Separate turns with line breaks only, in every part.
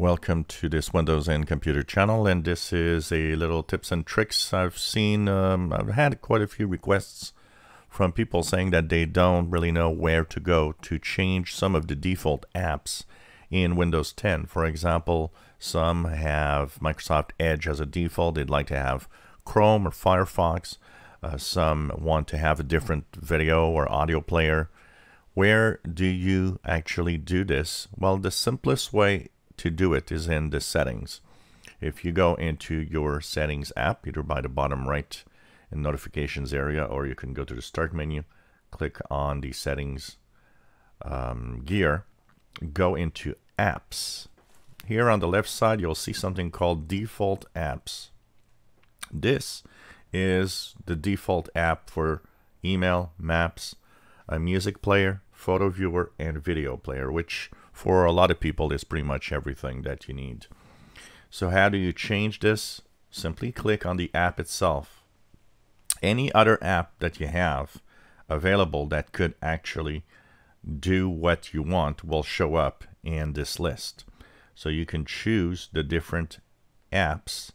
Welcome to this Windows and Computer channel and this is a little tips and tricks I've seen um, I've had quite a few requests from people saying that they don't really know where to go to change some of the default apps in Windows 10 for example some have Microsoft Edge as a default they'd like to have Chrome or Firefox. Uh, some want to have a different video or audio player. Where do you actually do this? Well, the simplest way to do it is in the settings. If you go into your settings app, either by the bottom right in notifications area, or you can go to the start menu, click on the settings um, gear, go into apps. Here on the left side, you'll see something called default apps. This is the default app for email, maps, a music player, photo viewer, and video player, which for a lot of people is pretty much everything that you need. So how do you change this? Simply click on the app itself. Any other app that you have available that could actually do what you want will show up in this list. So you can choose the different apps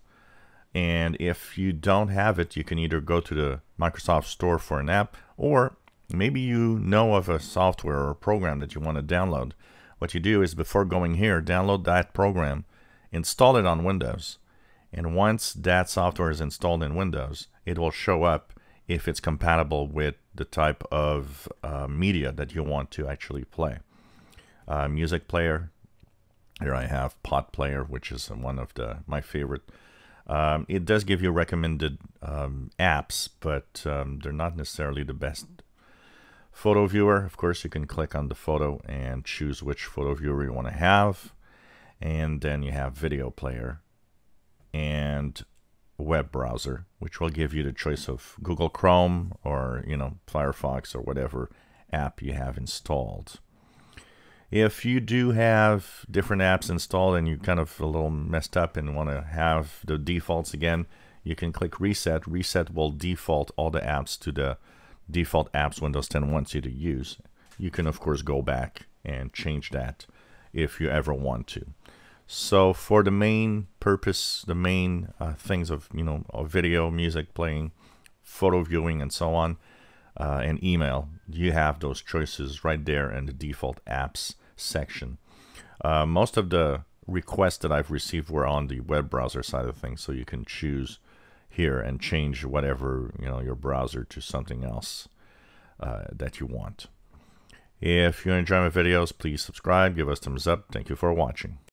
and if you don't have it, you can either go to the Microsoft Store for an app or Maybe you know of a software or program that you want to download. What you do is before going here, download that program, install it on Windows. And once that software is installed in Windows, it will show up if it's compatible with the type of uh, media that you want to actually play. Uh, music player, here I have Pot Player, which is one of the my favorite. Um, it does give you recommended um, apps, but um, they're not necessarily the best Photo viewer, of course, you can click on the photo and choose which photo viewer you want to have. And then you have video player and web browser, which will give you the choice of Google Chrome or, you know, Firefox or whatever app you have installed. If you do have different apps installed and you kind of a little messed up and want to have the defaults again, you can click reset. Reset will default all the apps to the default apps Windows 10 wants you to use. You can, of course, go back and change that if you ever want to. So for the main purpose, the main uh, things of, you know, of video, music playing, photo viewing, and so on, uh, and email, you have those choices right there in the default apps section. Uh, most of the requests that I've received were on the web browser side of things, so you can choose here and change whatever you know your browser to something else uh, that you want. If you enjoy my videos, please subscribe, give us thumbs up. Thank you for watching.